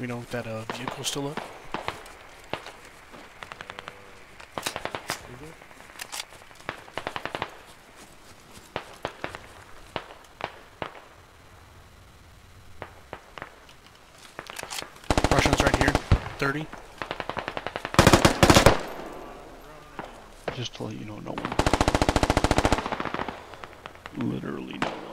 We know that uh, vehicle's still up. Russians right here. 30. Just to let you know, no one. Literally no one.